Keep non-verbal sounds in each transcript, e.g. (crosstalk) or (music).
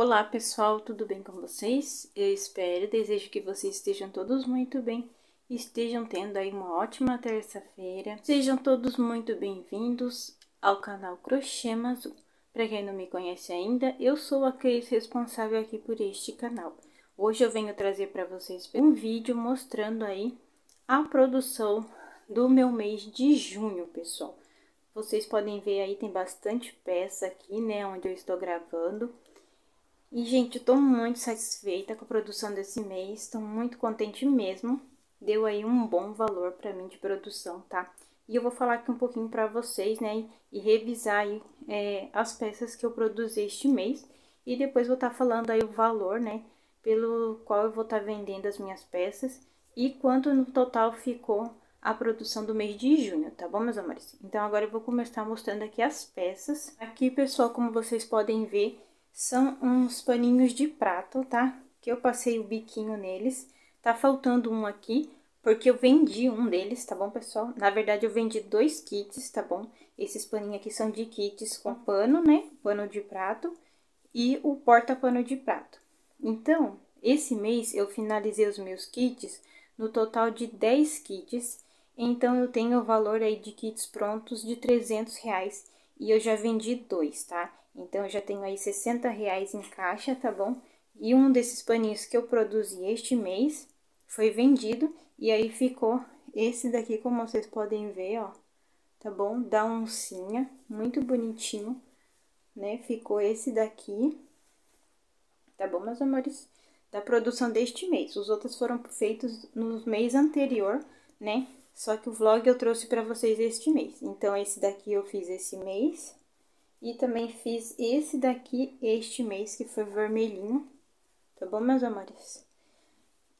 Olá pessoal, tudo bem com vocês? Eu espero desejo que vocês estejam todos muito bem estejam tendo aí uma ótima terça-feira. Sejam todos muito bem-vindos ao canal Crochê Mazu. Para quem não me conhece ainda, eu sou a Cris responsável aqui por este canal. Hoje eu venho trazer para vocês um vídeo mostrando aí a produção do meu mês de junho, pessoal. Vocês podem ver aí, tem bastante peça aqui, né, onde eu estou gravando. E, gente, eu tô muito satisfeita com a produção desse mês, estou muito contente mesmo. Deu aí um bom valor para mim de produção, tá? E eu vou falar aqui um pouquinho para vocês, né, e revisar aí é, as peças que eu produzi este mês. E depois vou estar tá falando aí o valor, né, pelo qual eu vou estar tá vendendo as minhas peças e quanto no total ficou a produção do mês de junho, tá bom, meus amores? Então, agora eu vou começar mostrando aqui as peças. Aqui, pessoal, como vocês podem ver, são uns paninhos de prato, tá? Que eu passei o biquinho neles. Tá faltando um aqui, porque eu vendi um deles, tá bom, pessoal? Na verdade, eu vendi dois kits, tá bom? Esses paninhos aqui são de kits com pano, né? Pano de prato e o porta-pano de prato. Então, esse mês eu finalizei os meus kits no total de 10 kits. Então, eu tenho o valor aí de kits prontos de 300 reais e eu já vendi dois, tá? Então, eu já tenho aí 60 reais em caixa, tá bom? E um desses paninhos que eu produzi este mês foi vendido e aí ficou esse daqui, como vocês podem ver, ó, tá bom? Da oncinha, muito bonitinho, né? Ficou esse daqui, tá bom, meus amores? Da produção deste mês. Os outros foram feitos no mês anterior, né? Só que o vlog eu trouxe para vocês este mês. Então, esse daqui eu fiz esse mês, e também fiz esse daqui este mês, que foi vermelhinho. Tá bom, meus amores?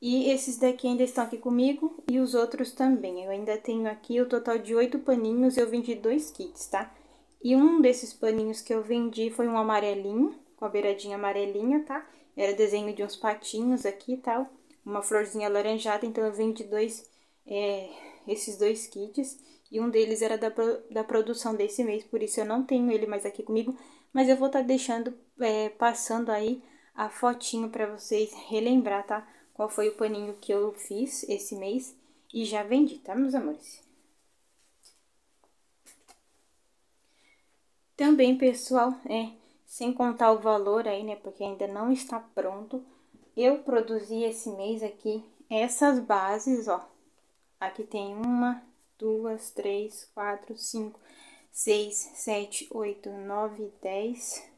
E esses daqui ainda estão aqui comigo e os outros também. Eu ainda tenho aqui o total de oito paninhos, eu vendi dois kits, tá? E um desses paninhos que eu vendi foi um amarelinho, com a beiradinha amarelinha, tá? Era desenho de uns patinhos aqui e tal, uma florzinha alaranjada, então eu vendi dois, é, esses dois kits e um deles era da, da produção desse mês, por isso eu não tenho ele mais aqui comigo, mas eu vou estar tá deixando, é, passando aí a fotinho para vocês relembrar, tá? Qual foi o paninho que eu fiz esse mês e já vendi, tá, meus amores? Também, pessoal, é, sem contar o valor aí, né, porque ainda não está pronto, eu produzi esse mês aqui essas bases, ó. Aqui tem uma, duas, três, quatro, cinco, seis, sete, oito, nove, dez,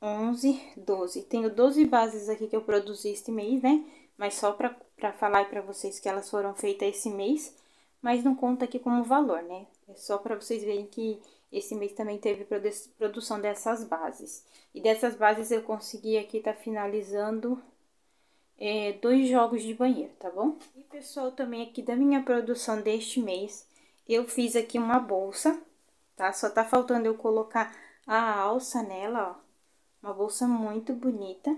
onze, doze. Tenho doze bases aqui que eu produzi este mês, né? Mas só pra, pra falar para vocês que elas foram feitas esse mês, mas não conta aqui como valor, né? É só para vocês verem que esse mês também teve produção dessas bases. E dessas bases eu consegui aqui tá finalizando é, dois jogos de banheiro, tá bom? E pessoal, também aqui da minha produção deste mês, eu fiz aqui uma bolsa, tá? Só tá faltando eu colocar a alça nela, ó. Uma bolsa muito bonita,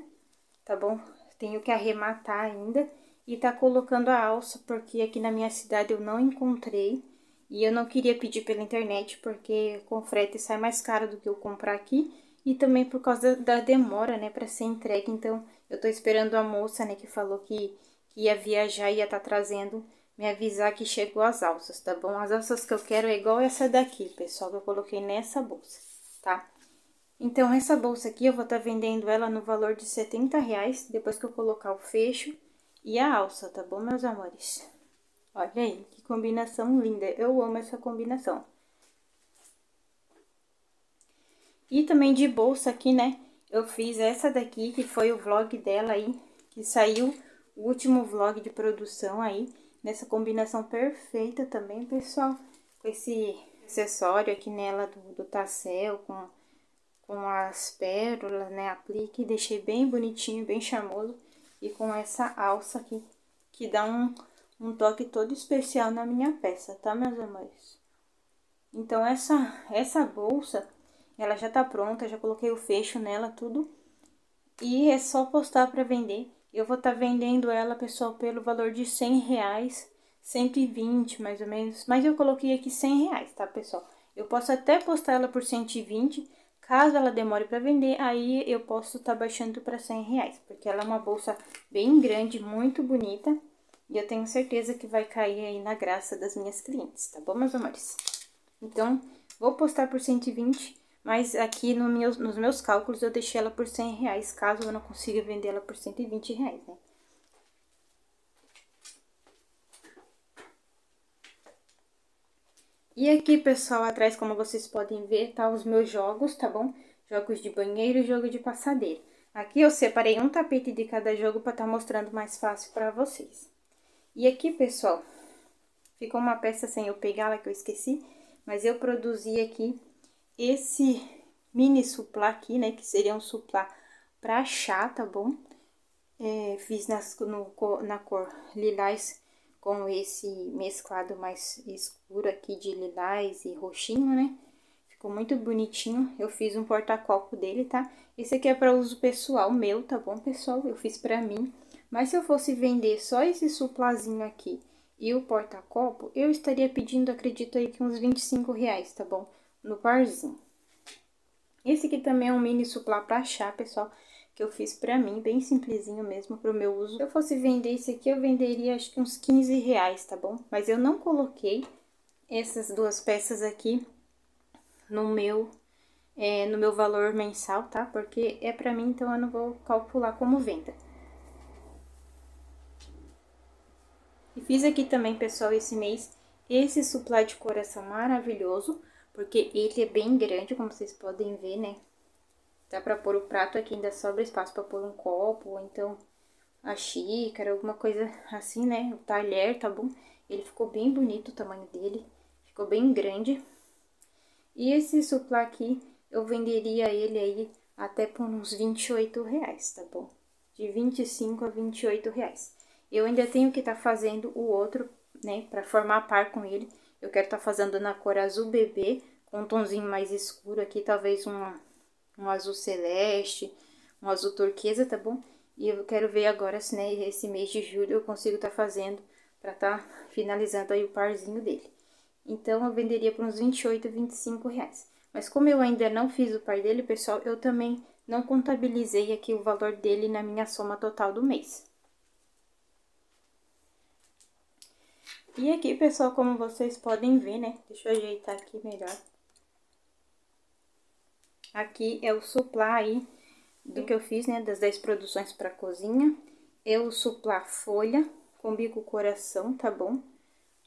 tá bom? Tenho que arrematar ainda e tá colocando a alça, porque aqui na minha cidade eu não encontrei. E eu não queria pedir pela internet, porque com frete sai mais caro do que eu comprar aqui. E também por causa da, demora, né, pra ser entregue. Então, eu tô esperando a moça, né, que falou que, que ia viajar e ia estar tá trazendo, me avisar que chegou as alças, tá bom? As alças que eu quero é igual essa daqui, pessoal, que eu coloquei nessa bolsa, tá? Então, essa bolsa aqui, eu vou estar tá vendendo ela no valor de 70 reais, depois que eu colocar o fecho e a alça, tá bom, meus amores? Olha aí, que combinação linda, eu amo essa combinação. E também de bolsa aqui, né, eu fiz essa daqui, que foi o vlog dela aí, que saiu o último vlog de produção aí, nessa combinação perfeita também, pessoal, com esse acessório aqui nela do, do tassel, com, com as pérolas, né, aplique, deixei bem bonitinho, bem charmoso, e com essa alça aqui, que dá um, um toque todo especial na minha peça, tá, meus amores? Então, essa, essa bolsa ela já tá pronta, já coloquei o fecho nela, tudo. E é só postar para vender. Eu vou estar tá vendendo ela, pessoal, pelo valor de 100 reais, 120 mais ou menos. Mas eu coloquei aqui 100 reais, tá, pessoal? Eu posso até postar ela por 120, Caso ela demore para vender, aí eu posso estar tá baixando para 100 reais, porque ela é uma bolsa bem grande, muito bonita. E eu tenho certeza que vai cair aí na graça das minhas clientes, tá bom, meus amores? Então, vou postar por 120, mas aqui no meus, nos meus cálculos eu deixei ela por 100 reais, caso eu não consiga vender ela por 120 reais, né? E aqui, pessoal, atrás, como vocês podem ver, tá os meus jogos, tá bom? Jogos de banheiro e jogo de passadeira. Aqui eu separei um tapete de cada jogo para estar tá mostrando mais fácil para vocês. E aqui, pessoal, ficou uma peça sem eu pegar lá que eu esqueci, mas eu produzi aqui esse mini suplá aqui, né, que seria um suplá pra chá, tá bom? É, fiz nas, no, na cor lilás com esse mesclado mais escuro aqui de lilás e roxinho, né? Ficou muito bonitinho. Eu fiz um porta-copo dele, tá? Esse aqui é para uso pessoal meu, tá bom, pessoal? Eu fiz pra mim. Mas se eu fosse vender só esse suplazinho aqui e o porta-copo, eu estaria pedindo, acredito aí, que uns 25 reais, tá bom? No parzinho. Esse aqui também é um mini suplá pra chá, pessoal que eu fiz pra mim, bem simplesinho mesmo, pro meu uso. Se eu fosse vender esse aqui, eu venderia acho que uns 15 reais, tá bom? Mas eu não coloquei essas duas peças aqui no meu, é, no meu valor mensal, tá? Porque é pra mim, então eu não vou calcular como venda. E fiz aqui também, pessoal, esse mês, esse suplá de coração maravilhoso, porque ele é bem grande, como vocês podem ver, né? Dá pra pôr o prato aqui, ainda sobra espaço pra pôr um copo, ou então a xícara, alguma coisa assim, né? O talher, tá bom? Ele ficou bem bonito o tamanho dele, ficou bem grande. E esse suplá aqui, eu venderia ele aí até por uns 28 reais, tá bom? De 25 a 28 reais. Eu ainda tenho que estar tá fazendo o outro, né, pra formar par com ele. Eu quero estar tá fazendo na cor azul bebê, com um tonzinho mais escuro aqui, talvez uma um azul celeste, um azul turquesa, tá bom? E eu quero ver agora se né, esse mês de julho eu consigo estar tá fazendo para estar tá finalizando aí o parzinho dele. Então eu venderia por uns 28, 25 reais. Mas como eu ainda não fiz o par dele, pessoal, eu também não contabilizei aqui o valor dele na minha soma total do mês. E aqui, pessoal, como vocês podem ver, né? Deixa eu ajeitar aqui melhor. Aqui é o suplá aí do que eu fiz, né, das 10 produções para cozinha. É o suplá folha com bico coração, tá bom?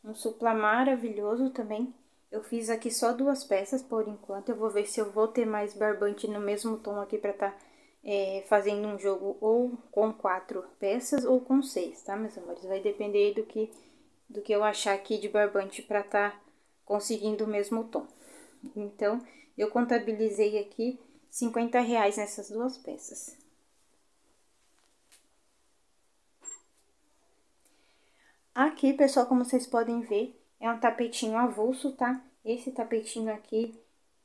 Um suplá maravilhoso também. Eu fiz aqui só duas peças por enquanto. Eu vou ver se eu vou ter mais barbante no mesmo tom aqui pra tá é, fazendo um jogo ou com quatro peças ou com seis, tá, meus amores? Vai depender do que, do que eu achar aqui de barbante pra tá conseguindo o mesmo tom. Então, eu contabilizei aqui 50 reais nessas duas peças. Aqui, pessoal, como vocês podem ver, é um tapetinho avulso, tá? Esse tapetinho aqui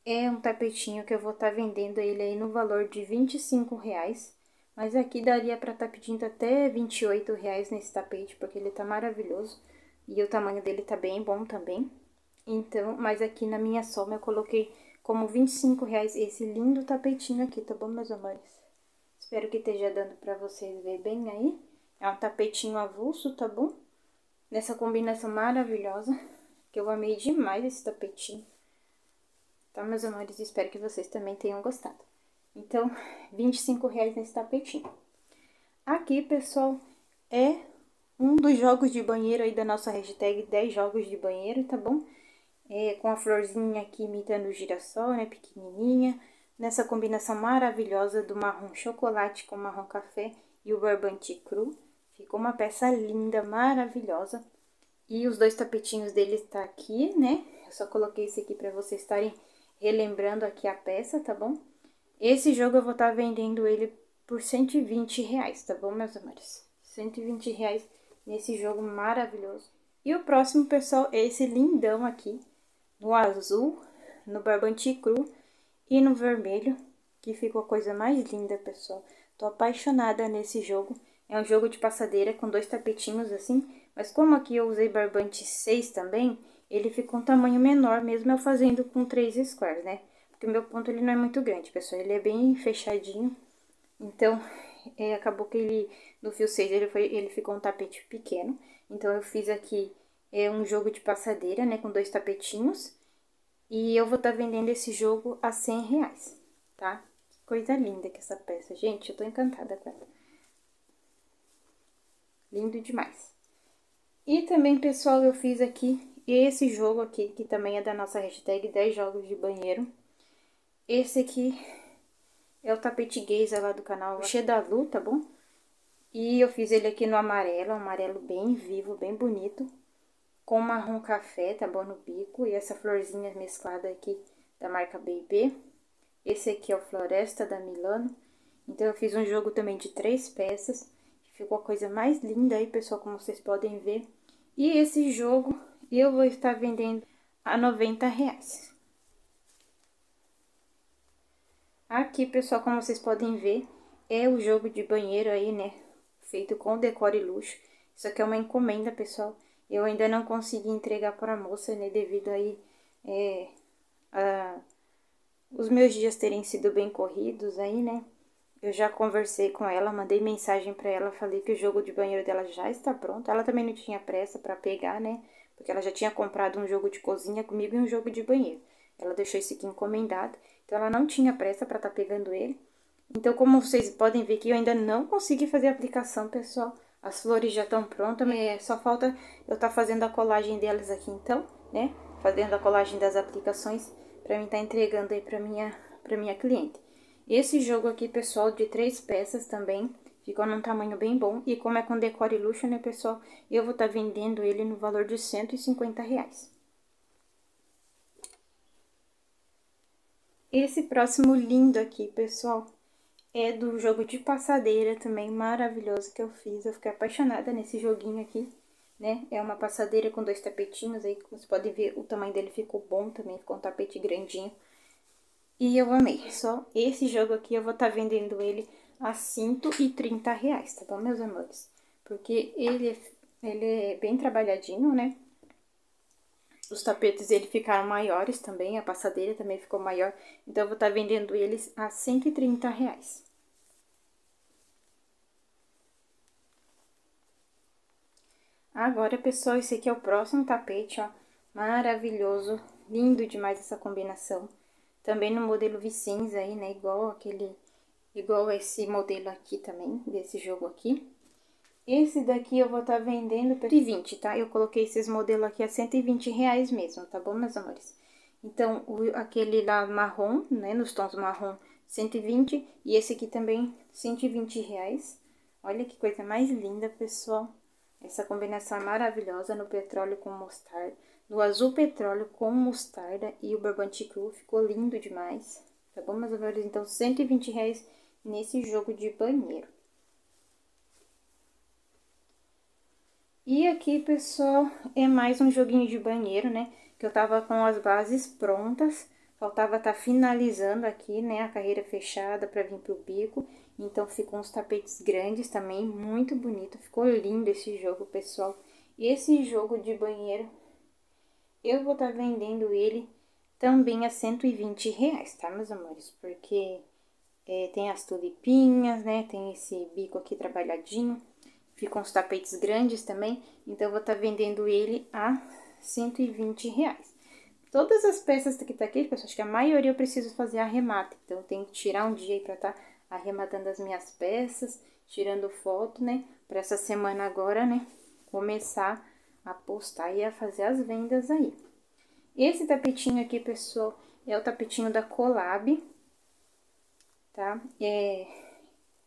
é um tapetinho que eu vou estar tá vendendo ele aí no valor de 25 reais. Mas aqui daria pra estar tá pedindo até 28 reais nesse tapete, porque ele tá maravilhoso. E o tamanho dele tá bem bom também. Então, mas aqui na minha soma eu coloquei como 25 reais esse lindo tapetinho aqui, tá bom, meus amores? Espero que esteja dando pra vocês ver bem aí. É um tapetinho avulso, tá bom? Nessa combinação maravilhosa, que eu amei demais esse tapetinho. Tá, meus amores? Espero que vocês também tenham gostado. Então, 25 reais nesse tapetinho. Aqui, pessoal, é um dos jogos de banheiro aí da nossa hashtag 10 jogos de banheiro, tá bom? é, com a florzinha aqui imitando o girassol, né, pequenininha, nessa combinação maravilhosa do marrom chocolate com marrom café e o barbante cru. Ficou uma peça linda, maravilhosa. E os dois tapetinhos dele está aqui, né? Eu só coloquei esse aqui para vocês estarem relembrando aqui a peça, tá bom? Esse jogo eu vou estar tá vendendo ele por 120 reais, tá bom, meus amores? 120 reais nesse jogo maravilhoso. E o próximo, pessoal, é esse lindão aqui, no azul, no barbante cru e no vermelho, que ficou a coisa mais linda, pessoal. Tô apaixonada nesse jogo. É um jogo de passadeira com dois tapetinhos assim, mas como aqui eu usei barbante 6 também, ele ficou um tamanho menor, mesmo eu fazendo com três squares, né? porque o meu ponto ele não é muito grande, pessoal, ele é bem fechadinho. Então, é, acabou que ele, no fio 6, ele, foi, ele ficou um tapete pequeno. Então, eu fiz aqui é, um jogo de passadeira, né, com dois tapetinhos. E eu vou estar tá vendendo esse jogo a 100 reais, tá? Que coisa linda que essa peça, gente, eu tô encantada com ela. Lindo demais. E também, pessoal, eu fiz aqui esse jogo aqui, que também é da nossa hashtag 10 jogos de banheiro. Esse aqui é o tapete gazer lá do canal Lu, tá bom? E eu fiz ele aqui no amarelo, amarelo bem vivo, bem bonito. Com marrom café, tá bom, no bico. E essa florzinha mesclada aqui da marca B&B. Esse aqui é o Floresta da Milano. Então, eu fiz um jogo também de três peças. Ficou a coisa mais linda aí, pessoal, como vocês podem ver. E esse jogo eu vou estar vendendo a 90 reais. Aqui, pessoal, como vocês podem ver, é o jogo de banheiro aí, né? Feito com decore luxo. Isso aqui é uma encomenda, pessoal. Eu ainda não consegui entregar para a moça, né? Devido aí é, a, os meus dias terem sido bem corridos aí, né? Eu já conversei com ela, mandei mensagem para ela, falei que o jogo de banheiro dela já está pronto. Ela também não tinha pressa para pegar, né? Porque ela já tinha comprado um jogo de cozinha comigo e um jogo de banheiro. Ela deixou esse aqui encomendado, então ela não tinha pressa para estar tá pegando ele. Então, como vocês podem ver que eu ainda não consegui fazer a aplicação, pessoal. As flores já estão prontas, é, só falta eu estar tá fazendo a colagem delas aqui então, né? Fazendo a colagem das aplicações para mim estar tá entregando aí para minha, para minha cliente. Esse jogo aqui, pessoal, de três peças também, ficou num tamanho bem bom. E como é com decore luxo, né, pessoal, eu vou estar tá vendendo ele no valor de 150 reais. Esse próximo lindo aqui, pessoal, é do jogo de passadeira também, maravilhoso que eu fiz. Eu fiquei apaixonada nesse joguinho aqui, né? É uma passadeira com dois tapetinhos aí, como vocês podem ver, o tamanho dele ficou bom também, ficou um tapete grandinho. E eu amei. Só esse jogo aqui eu vou estar tá vendendo ele a 130 reais, tá bom, meus amores? Porque ele, é, ele é bem trabalhadinho, né? Os tapetes ele ficaram maiores também, a passadeira também ficou maior. Então, eu vou estar tá vendendo eles a 130 reais. Agora, pessoal, esse aqui é o próximo tapete, ó. Maravilhoso, lindo demais essa combinação. Também no modelo Vicenza aí, né? Igual aquele, igual esse modelo aqui também, desse jogo aqui. Esse daqui eu vou estar tá vendendo por 120, tá? Eu coloquei esses modelos aqui a 120 reais mesmo, tá bom, meus amores? Então, o, aquele lá marrom, né, nos tons marrom, 120. E esse aqui também, 120 reais. Olha que coisa mais linda, pessoal. Essa combinação é maravilhosa no petróleo com mostarda no azul petróleo com mostarda e o barbante cru. Ficou lindo demais. Tá bom, meus amores? Então, 120 reais nesse jogo de banheiro. E aqui, pessoal, é mais um joguinho de banheiro, né? Que eu tava com as bases prontas. Faltava tá finalizando aqui, né? A carreira fechada para vir pro bico. Então, ficou uns tapetes grandes também, muito bonito. Ficou lindo esse jogo, pessoal. Esse jogo de banheiro eu vou estar tá vendendo ele também a 120 reais, tá, meus amores? Porque é, tem as tulipinhas, né? Tem esse bico aqui trabalhadinho. Ficam os tapetes grandes também. Então, eu vou estar tá vendendo ele a 120 reais. Todas as peças que tá aqui, pessoal, acho que a maioria eu preciso fazer arremate. Então, eu tenho que tirar um dia aí pra estar tá arrematando as minhas peças, tirando foto, né? Pra essa semana agora, né? Começar a postar e a fazer as vendas aí. Esse tapetinho aqui, pessoal, é o tapetinho da Colab, tá? É,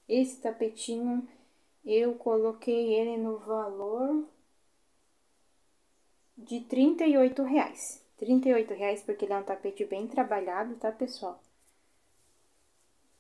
esse tapetinho, eu coloquei ele no valor de 38 reais. 38 reais porque ele é um tapete bem trabalhado, tá, pessoal?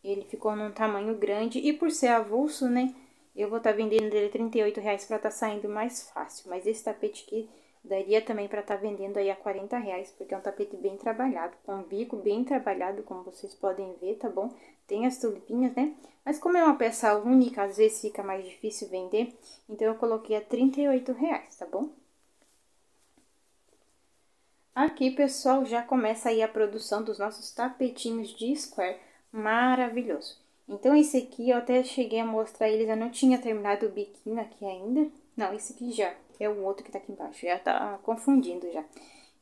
Ele ficou num tamanho grande e por ser avulso, né? Eu vou estar tá vendendo dele 38 reais para tá saindo mais fácil. Mas esse tapete aqui daria também para estar tá vendendo aí a 40 reais, porque é um tapete bem trabalhado, com um bico bem trabalhado, como vocês podem ver, tá bom? Tem as tulipinhas, né? Mas como é uma peça única, às vezes fica mais difícil vender, então eu coloquei a 38 reais, tá bom? Aqui, pessoal, já começa aí a produção dos nossos tapetinhos de square. Maravilhoso. Então, esse aqui eu até cheguei a mostrar eles, eu não tinha terminado o biquinho aqui ainda. Não, esse aqui já. É o outro que tá aqui embaixo, já tá confundindo já.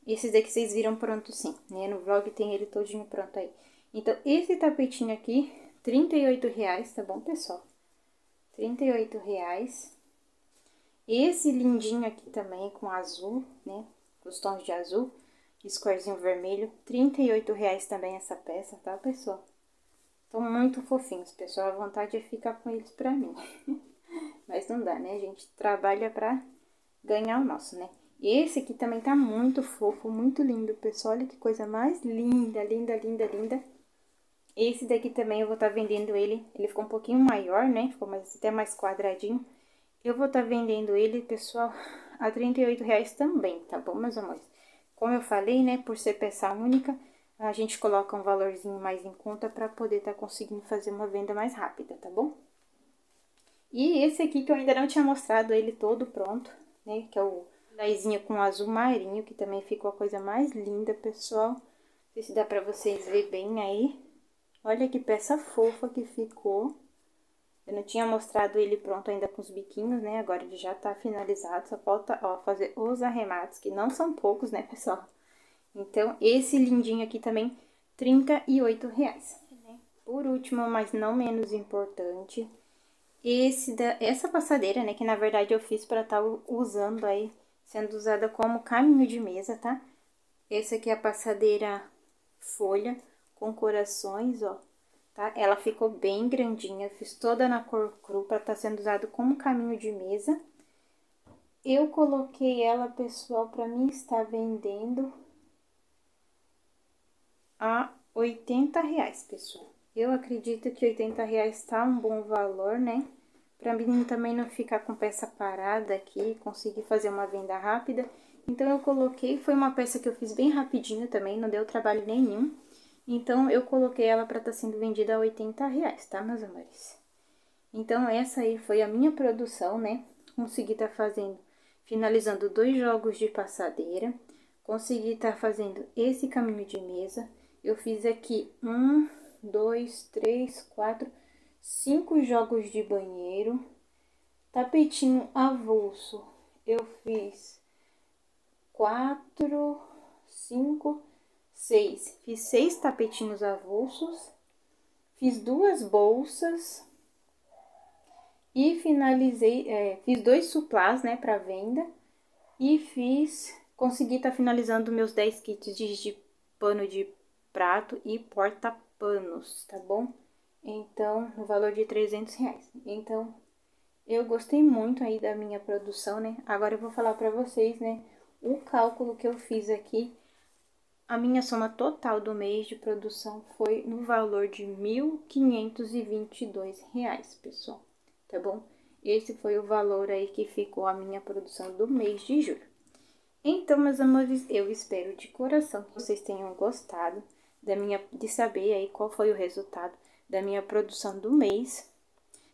Esses daqui vocês viram pronto sim, né? No vlog tem ele todinho pronto aí. Então, esse tapetinho aqui, 38 reais, tá bom, pessoal? 38 reais. Esse lindinho aqui também com azul, né? Os tons de azul. Squarezinho vermelho, 38 reais também essa peça, tá, pessoal? Estão muito fofinhos, pessoal. A vontade é ficar com eles pra mim. (laughs) Mas não dá, né? A gente trabalha pra ganhar o nosso, né? Esse aqui também tá muito fofo, muito lindo, pessoal. Olha que coisa mais linda, linda, linda, linda. Esse daqui também eu vou estar tá vendendo ele. Ele ficou um pouquinho maior, né? Ficou mais, até mais quadradinho. Eu vou estar tá vendendo ele, pessoal, (laughs) a 38 reais também, tá bom, meus amores? Como eu falei, né? Por ser peça única, a gente coloca um valorzinho mais em conta para poder estar tá conseguindo fazer uma venda mais rápida, tá bom? E esse aqui que eu ainda não tinha mostrado ele todo pronto, né? Que é o laizinho com azul marinho, que também ficou a coisa mais linda, pessoal. Não sei se dá pra vocês verem bem aí. Olha que peça fofa que ficou. Eu não tinha mostrado ele pronto ainda com os biquinhos, né? Agora ele já tá finalizado, só falta, ó, fazer os arremates, que não são poucos, né, pessoal? Então, esse lindinho aqui também, 38 reais. Por último, mas não menos importante, esse da, essa passadeira, né, que na verdade eu fiz para estar tá usando aí, sendo usada como caminho de mesa, tá? Essa aqui é a passadeira folha com corações, ó, tá? Ela ficou bem grandinha, fiz toda na cor cru para estar tá sendo usado como caminho de mesa. Eu coloquei ela, pessoal, para mim estar vendendo a 80 reais, pessoal. Eu acredito que 80 reais tá um bom valor, né? Pra mim também não ficar com peça parada aqui, conseguir fazer uma venda rápida. Então, eu coloquei, foi uma peça que eu fiz bem rapidinho também, não deu trabalho nenhum. Então, eu coloquei ela para estar tá sendo vendida a 80 reais, tá, meus amores? Então, essa aí foi a minha produção, né? Consegui estar tá fazendo, finalizando dois jogos de passadeira. Consegui estar tá fazendo esse caminho de mesa. Eu fiz aqui um, dois, três, quatro, cinco jogos de banheiro, tapetinho avulso. Eu fiz quatro, cinco, seis. Fiz seis tapetinhos avulsos, fiz duas bolsas e finalizei, é, fiz dois suplás, né, para venda e fiz, consegui estar tá finalizando meus 10 kits de, de pano de prato e porta panos, tá bom? Então, no valor de 300 reais. Então, eu gostei muito aí da minha produção, né? Agora eu vou falar pra vocês, né? O cálculo que eu fiz aqui, a minha soma total do mês de produção foi no valor de R$ 1.522, pessoal, tá bom? Esse foi o valor aí que ficou a minha produção do mês de julho. Então, meus amores, eu espero de coração que vocês tenham gostado da minha, de saber aí qual foi o resultado da minha produção do mês.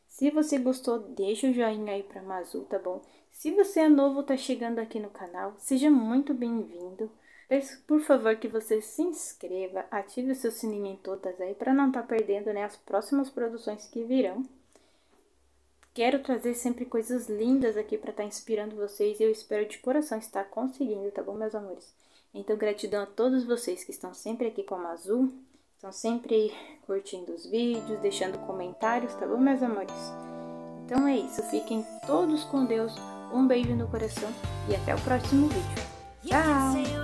Se você gostou, deixa o joinha aí pra Mazu, tá bom? Se você é novo, tá chegando aqui no canal, seja muito bem-vindo. Peço, por favor, que você se inscreva, ative o seu sininho em todas aí, para não estar tá perdendo, né, as próximas produções que virão. Quero trazer sempre coisas lindas aqui para estar tá inspirando vocês e eu espero de coração estar conseguindo, tá bom, meus amores? Então, gratidão a todos vocês que estão sempre aqui com a Azul, estão sempre curtindo os vídeos, deixando comentários, tá bom, meus amores? Então é isso, fiquem todos com Deus, um beijo no coração e até o próximo vídeo. Tchau!